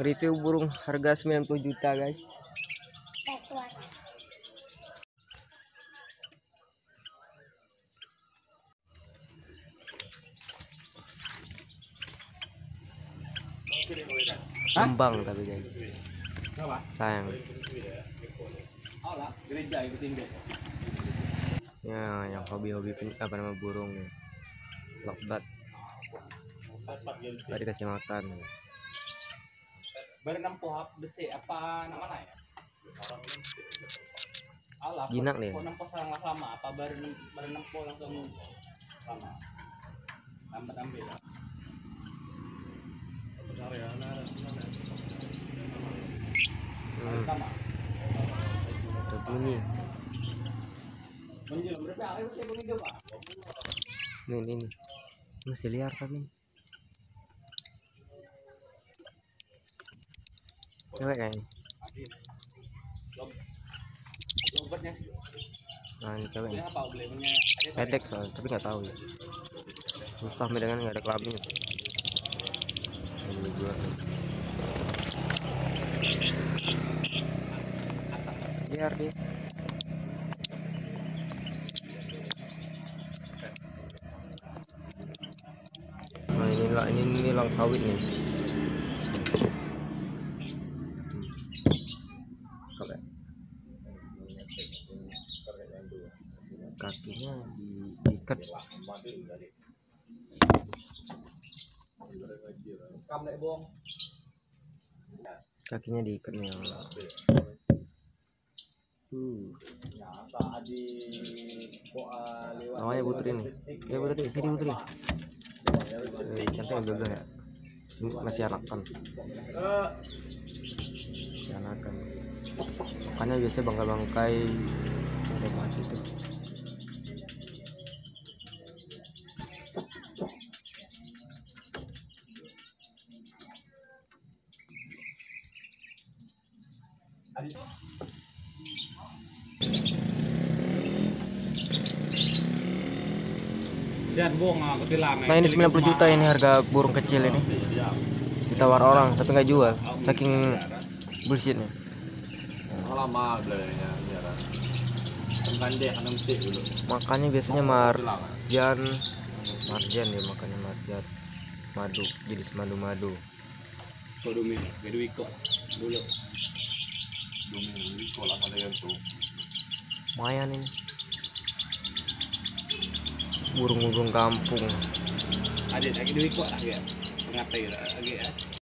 review burung harga 90 juta guys. Kembang tapi guys. Sayang. Ya yang hobi-hobi apa nama burung nih lovebird tadi kasih makan Bernempuh besi apa namanya ya? Alah, Jinak nih. lama apa baru baru nempuh langsung lama. Lambat ambil. ya? hmm, Sama. ada bunyi nih nih masih liar tapi cewek kayaknya. Nah ini cewek Ini nih. pendek soalnya tapi nggak tahu ya. Susah dengan nggak ada kelaminnya ini juga liar dia nah ini ini nilang sawit nih Hmm. Coba. Kakinya diikat. Kakinya diikat nih hmm. di namanya putri nih. Ya putri sini putri. Eh, cantik juga ya. Ini masih anakan masih anakan makanya biasanya bangkai tilang. nah ini 90 juta ini harga burung kecil ini. Ditawar orang tapi nggak jual. Saking bullshitnya. Lama belanjanya kan makanya biasanya marjan. Marjan ya makanya marjan. Madu jadi madu madu Kok dumi, gede wiko dulu. dumi sekolah mana yang tuh. Lumayan ini. Burung-burung kampung. Ada lagi di wiko lah ya. Pengatai lagi ya.